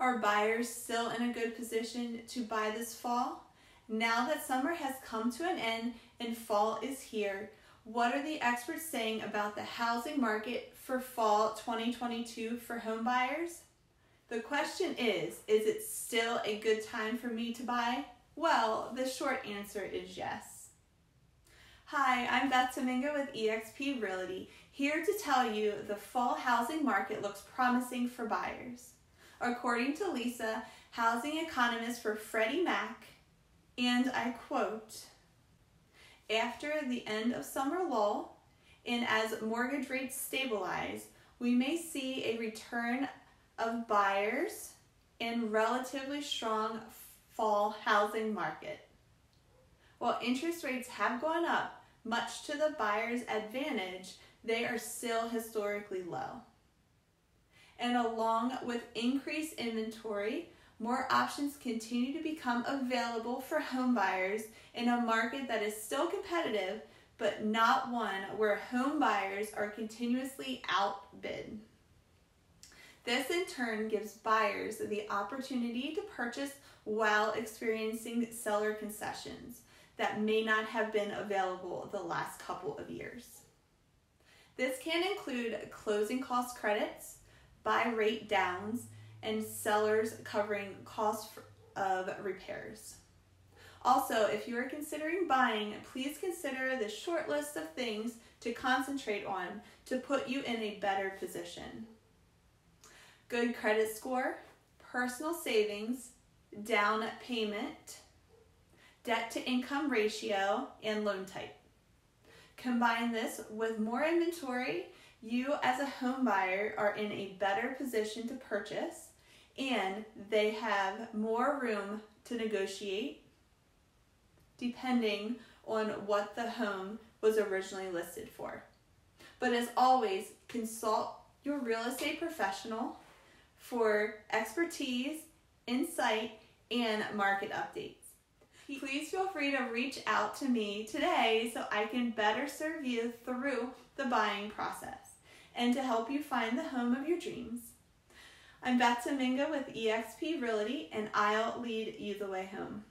Are buyers still in a good position to buy this fall? Now that summer has come to an end and fall is here, what are the experts saying about the housing market for fall 2022 for home buyers? The question is Is it still a good time for me to buy? Well, the short answer is yes. Hi, I'm Beth Tamminga with eXp Realty, here to tell you the fall housing market looks promising for buyers. According to Lisa, housing economist for Freddie Mac, and I quote, after the end of summer lull, and as mortgage rates stabilize, we may see a return of buyers and relatively strong fall housing market. While interest rates have gone up, much to the buyer's advantage, they are still historically low. And along with increased inventory, more options continue to become available for home buyers in a market that is still competitive, but not one where home buyers are continuously outbid. This in turn gives buyers the opportunity to purchase while experiencing seller concessions that may not have been available the last couple of years. This can include closing cost credits, buy rate downs, and sellers covering costs of repairs. Also, if you are considering buying, please consider the short list of things to concentrate on to put you in a better position. Good credit score, personal savings, down payment, debt to income ratio, and loan type. Combine this with more inventory, you as a home buyer are in a better position to purchase and they have more room to negotiate depending on what the home was originally listed for. But as always, consult your real estate professional for expertise, insight, and market updates. Please feel free to reach out to me today so I can better serve you through the buying process and to help you find the home of your dreams. I'm Beth Tamminga with eXp Realty, and I'll lead you the way home.